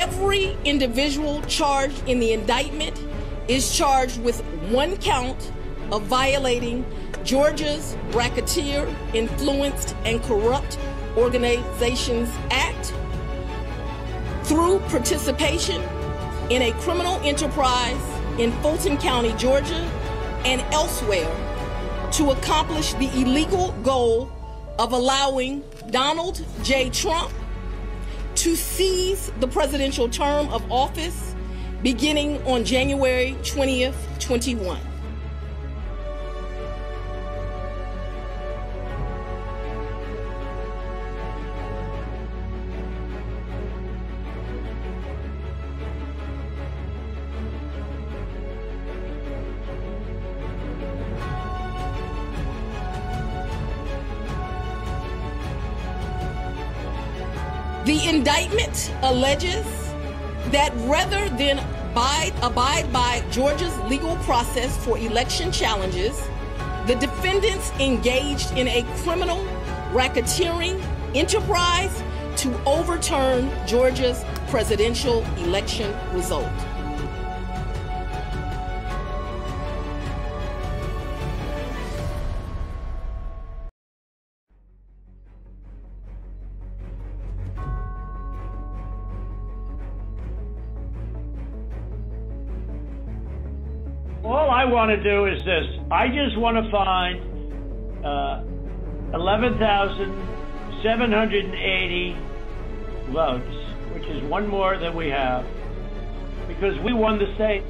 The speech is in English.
Every individual charged in the indictment is charged with one count of violating Georgia's Racketeer, Influenced, and Corrupt Organizations Act through participation in a criminal enterprise in Fulton County, Georgia, and elsewhere to accomplish the illegal goal of allowing Donald J. Trump to seize the presidential term of office beginning on January 20th, 21. The indictment alleges that rather than abide, abide by Georgia's legal process for election challenges, the defendants engaged in a criminal racketeering enterprise to overturn Georgia's presidential election result. All I want to do is this. I just want to find uh, 11,780 votes, which is one more than we have, because we won the state.